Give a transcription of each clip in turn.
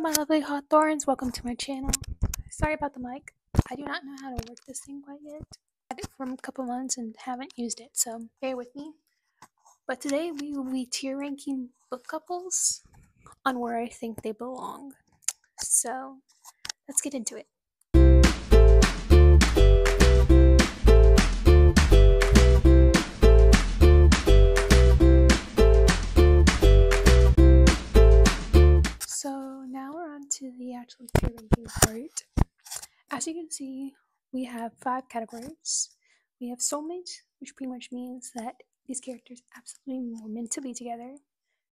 my lovely hawthorns. Welcome to my channel. Sorry about the mic. I do not know how to work this thing quite yet. I had it for a couple months and haven't used it, so bear with me. But today we will be tier ranking book couples on where I think they belong. So let's get into it. As you can see, we have five categories. We have soulmate, which pretty much means that these characters absolutely were meant to be together.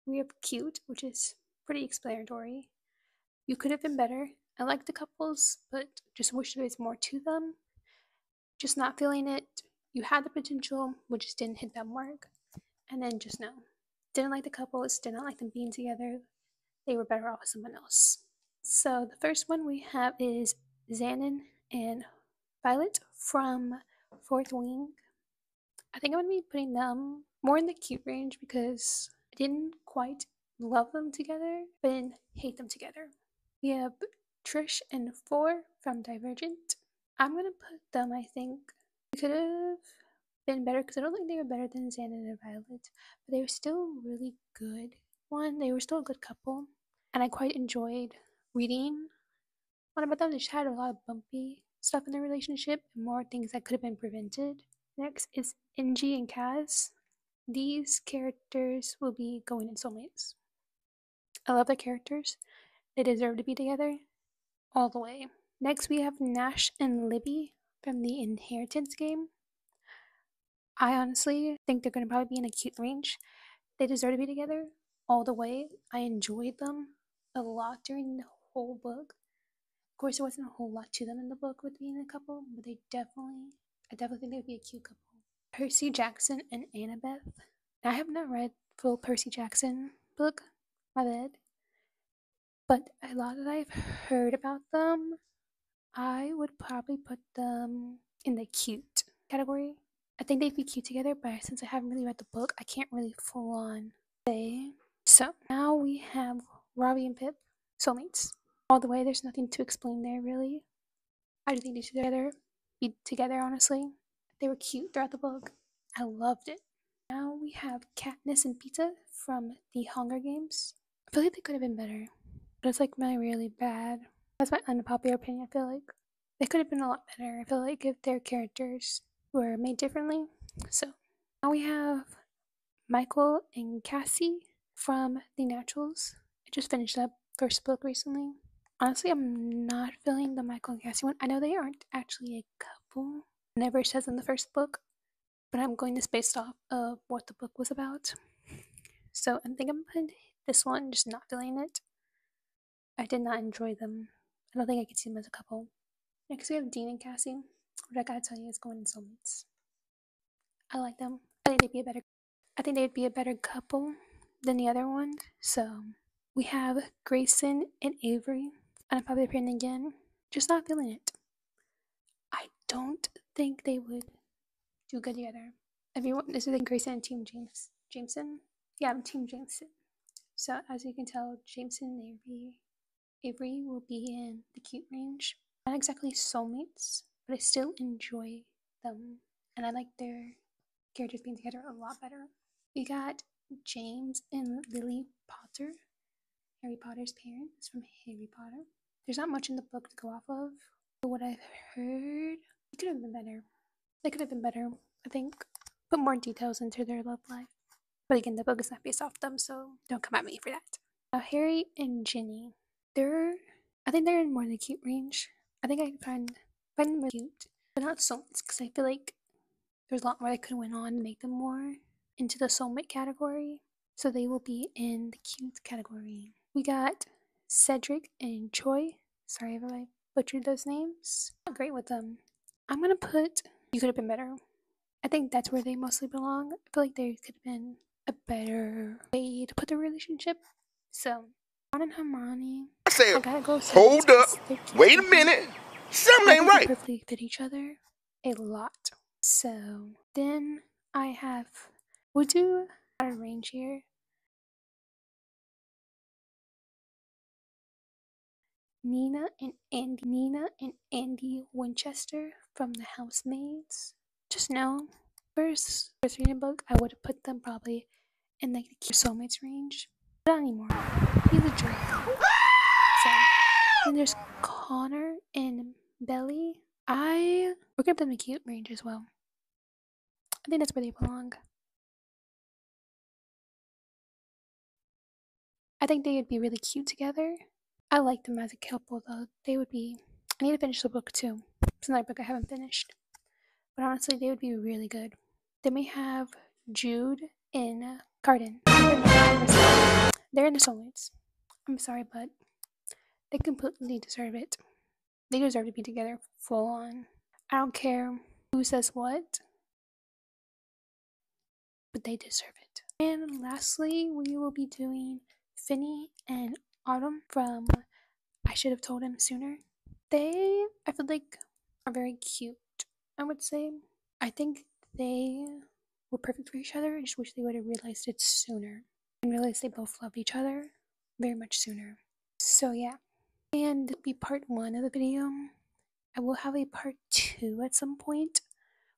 We have cute, which is pretty explanatory. You could have been better. I like the couples, but just wish there was more to them. Just not feeling it. You had the potential, but just didn't hit that mark. And then just no. Didn't like the couples, did not like them being together. They were better off with someone else. So the first one we have is Xaden and Violet from Fourth Wing. I think I'm gonna be putting them more in the cute range because I didn't quite love them together, but didn't hate them together. We have Tris and Four from Divergent. I'm gonna put them, I think, they could have been better because I don't think they were better than Xaden and Violet, but they were still really good. One, they were still a good couple, and I quite enjoyed reading one about them. They just had a lot of bumpy stuff in their relationship and more things that could have been prevented. Next is Inej and Kaz. These characters will be going in soulmates. I love their characters. They deserve to be together all the way. Next, we have Nash and Libby from the Inheritance game. I honestly think they're going to probably be in a cute range. They deserve to be together all the way. I enjoyed them a lot during the whole book. Of course, there wasn't a whole lot to them in the book with being a couple, but they definitely, I definitely think they would be a cute couple. Percy Jackson and Annabeth. I have not read full Percy Jackson book, my bad. But a lot that I've heard about them, I would probably put them in the cute category. I think they'd be cute together, but since I haven't really read the book, I can't really full on say. So now we have Ravi and Pip, soulmates. All the way, there's nothing to explain there really. I just think they should together be together honestly. They were cute throughout the book. I loved it. Now we have Katniss and Peeta from the Hunger Games. I feel like they could have been better, but it's like my really bad. That's my unpopular opinion. I feel like they could have been a lot better. I feel like if their characters were made differently. So now we have Michael and Cassie from The Naturals. I just finished that first book recently. Honestly, I'm not feeling the Michael and Cassie one. I know they aren't actually a couple. Never says in the first book, but I'm going this based off of what the book was about. So I think I'm putting this one, just not feeling it. I did not enjoy them. I don't think I could see them as a couple. Next, we have Dean and Cassie. What I gotta tell you is going in soulmates. I like them. I think they'd be a better. I think they'd be a better couple than the other one. So we have Grayson and Avery. And I'm probably appearing again. Just not feeling it. I don't think they would do good together. Everyone, this is like Grayson and Team James Jameson. Yeah, I'm Team Jameson. So as you can tell, Jameson and Avery, Avery will be in the cute range. Not exactly soulmates, but I still enjoy them, and I like their characters being together a lot better. We got James and Lily Potter, Harry Potter's parents from Harry Potter. There's not much in the book to go off of, but what I've heard, it could have been better. They could have been better, I think. Put more details into their love life. But again, the book is not based off them, so don't come at me for that. Now, Harry and Ginny, they're, I think they're in more the cute range. I think I find, find them cute, but not soulmates, because I feel like there's a lot more that could have went on to make them more into the soulmate category. So they will be in the cute category. We got Cedric and Choi. Sorry if I butchered those names. Not great with them. I'm gonna put you could have been better. I think that's where they mostly belong. I feel like there could have been a better way to put the relationship. So Ron and Hermione. I said, I gotta go. hold up. Wait a minute. Something ain't right. Perfectly fit each other a lot. So then I have. We'll do a range here. Nina and Andy Nina and Andy Winchester from the Housemaids. Just know, first first reading book, I would have put them probably in like the soulmates range. Not anymore. He's a jerk. So, and there's Connor and Belly. I we're gonna put them in the cute range as well. I think that's where they belong. I think they would be really cute together. I like them as a couple though. They would be. I need to finish the book too. It's another book I haven't finished. But honestly, they would be really good. Then we have Jude and Cardan. Uh, They're in the soulmates. I'm sorry, but they completely deserve it. They deserve to be together full on. I don't care who says what, but they deserve it. And lastly, we will be doing Finny and Autumn from I Should Have Told Him Sooner. They, I feel like, are very cute, I would say. I think they were perfect for each other. I just wish they would have realized it sooner and realized they both love each other very much sooner. So, yeah. And be part one of the video. I will have a part two at some point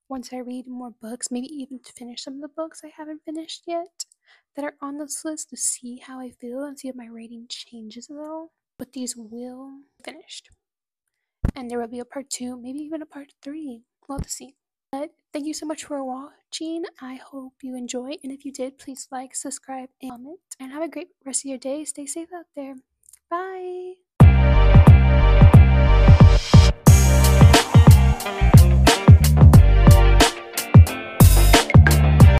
once I read more books, maybe even to finish some of the books I haven't finished yet that are on this list to see how I feel and see if my rating changes at all. But these will be finished. And there will be a part two, maybe even a part three. Love to see. But thank you so much for watching. I hope you enjoy. And if you did, please like, subscribe, and comment. And have a great rest of your day. Stay safe out there. Bye.